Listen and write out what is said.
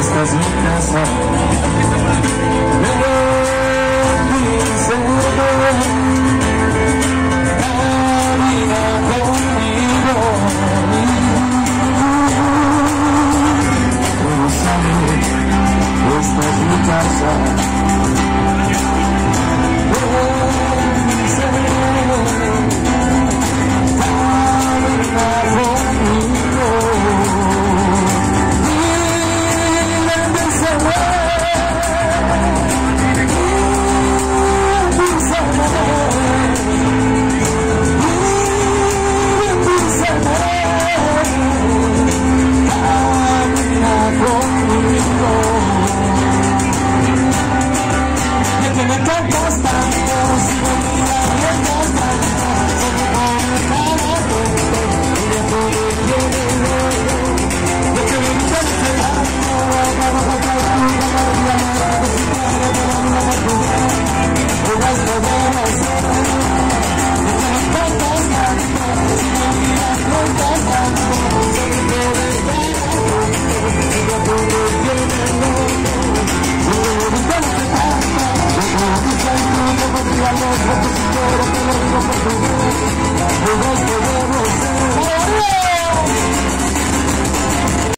estás em casa. Melhor dizer, caminha comigo. Eu sei, estás em casa. Bye. la